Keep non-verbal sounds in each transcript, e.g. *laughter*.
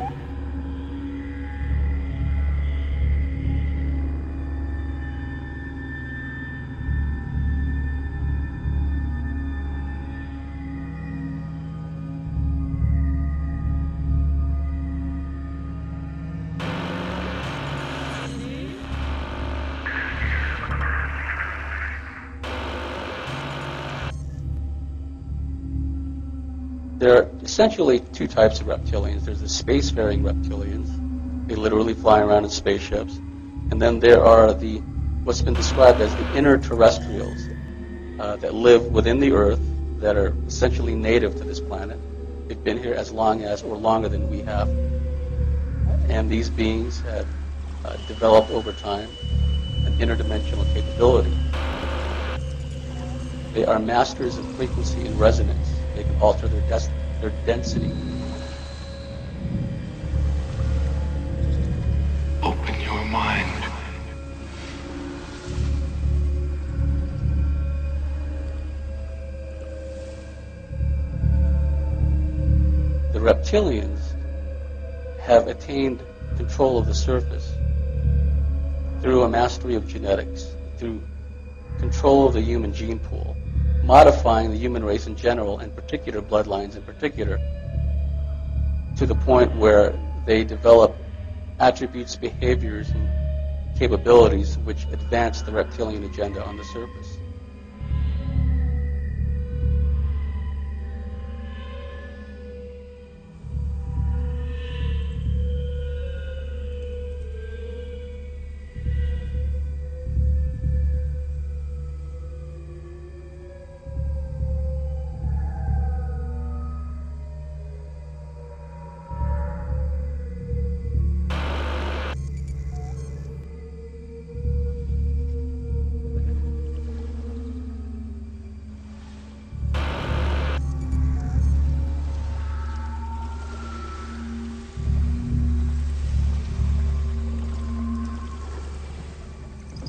you *laughs* there are essentially two types of reptilians. There's the spacefaring reptilians. They literally fly around in spaceships. And then there are the what's been described as the inner terrestrials uh, that live within the Earth that are essentially native to this planet. They've been here as long as or longer than we have. And these beings have uh, developed over time an interdimensional capability. They are masters of frequency and resonance. They can alter their, des- their density. Open your mind. The reptilians have attained control of the surface through a mastery of genetics, through control of the human gene pool, modifying the human race in general and particular bloodlines in particular to the point where they develop attributes, behaviors, and capabilities which advance the reptilian agenda on the surface.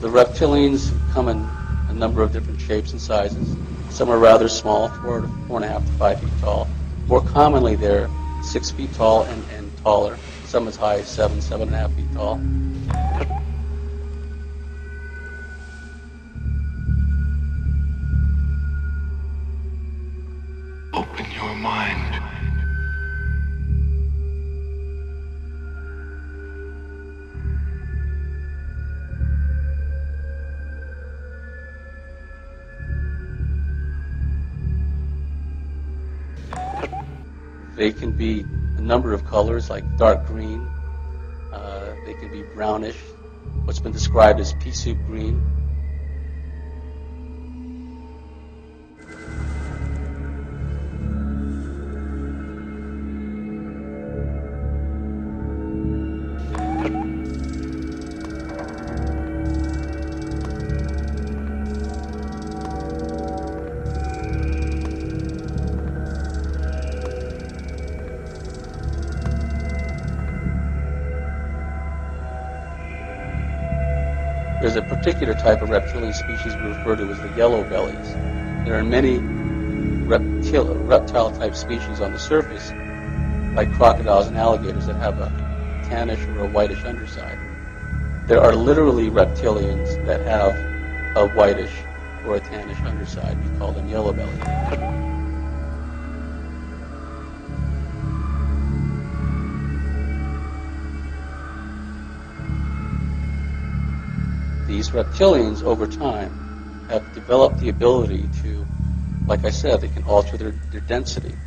The reptilians come in a number of different shapes and sizes. Some are rather small, four to four and a half to five feet tall. More commonly, they're six feet tall and, and taller. Some as high as seven, seven and a half feet tall. They can be a number of colors, like dark green. Uh, they can be brownish, what's been described as pea soup green. There's a particular type of reptilian species we refer to as the yellow bellies. There are many reptile, reptile type species on the surface, like crocodiles and alligators, that have a tannish or a whitish underside. There are literally reptilians that have a whitish or a tannish underside. We call them yellow bellies. These reptilians over time have developed the ability to, like I said, they can alter their, their density.